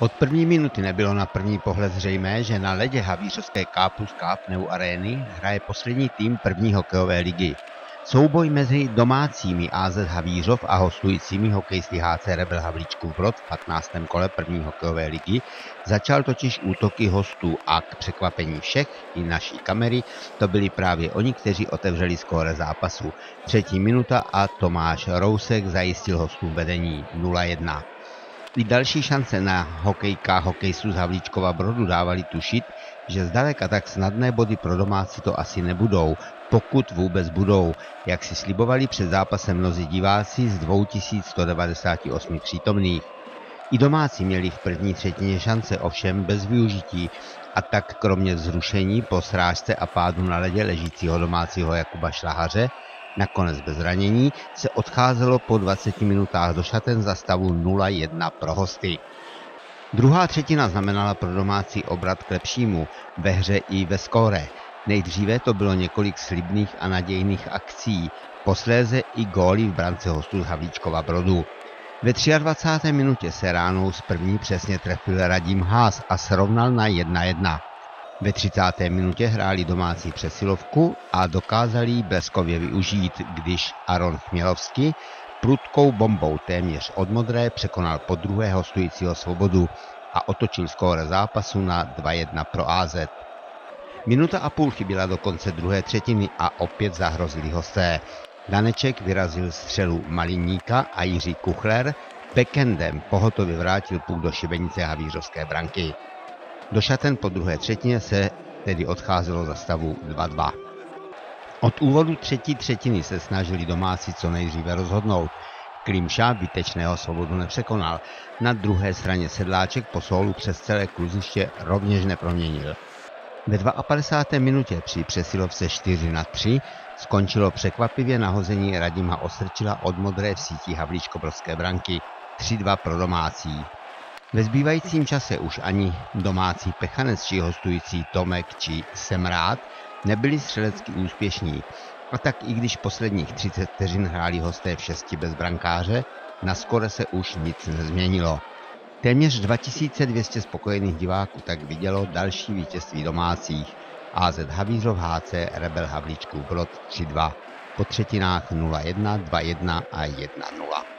Od první minuty nebylo na první pohled zřejmé, že na ledě Havířovské K plus K pneu arény hraje poslední tým první hokejové ligy. Souboj mezi domácími AZ Havířov a hostujícími hokejisty HC Rebel Havlíčkův Brod v 15. kole první hokejové ligy začal totiž útoky hostů a k překvapení všech i naší kamery to byli právě oni, kteří otevřeli skóre zápasu. Třetí minuta a Tomáš Rousek zajistil hostům vedení 0-1. I další šance na hokejka hokejistů z Havlíčkova Brodu dávali tušit, že zdaleka tak snadné body pro domácí to asi nebudou, pokud vůbec budou, jak si slibovali před zápasem mnozí diváci z 2198 přítomných. I domácí měli v první třetině šance ovšem bez využití a tak kromě vzrušení po srážce a pádu na ledě ležícího domácího Jakuba Šlahaře Nakonec bez zranění se odcházelo po 20 minutách do šaten za stavu 0-1 pro hosty. Druhá třetina znamenala pro domácí obrat k lepšímu, ve hře i ve skóre. Nejdříve to bylo několik slibných a nadějných akcí, posléze i góly v brance hostů z Havlíčkova Brodu. Ve 23. minutě se ránou z první přesně trefil Radim Haas a srovnal na 1-1. Ve 30. minutě hráli domácí přesilovku a dokázali bleskově využít, když Aron Chmělovský prudkou bombou téměř od modré překonal po druhé hostujícího svobodu a otočil skóre zápasu na 2-1 pro AZ. Minuta a půl chyběla do konce druhé třetiny a opět zahrozili hosté. Daneček vyrazil střelu Maliníka a Jiří Kuchler backendem pohotově vrátil půl do šibenice Havířovské branky. Do šaten po druhé třetině se tedy odcházelo za stavu 2-2. Od úvodu třetí třetiny se snažili domácí co nejdříve rozhodnout. Klimša vytečného svobodu nepřekonal. Na druhé straně sedláček po sólu přes celé kluziště rovněž neproměnil. Ve 52. minutě při přesilovce 4 na 3 skončilo překvapivě nahození Radima Ostrčila od modré v sítí Havlíčko-Brovské branky 3-2 pro domácí. Ve zbývajícím čase už ani domácí Pechanec či hostující Tomek či Semrát nebyli střelecky úspěšní. A tak i když posledních 30 vteřin hráli hosté v šesti bez brankáře, na skore se už nic nezměnilo. Téměř 2200 spokojených diváků tak vidělo další vítězství domácích. AZ Havířov HC Rebel Havlíčků Brod 3-2. Po třetinách 0-1, 2-1 a 1-0.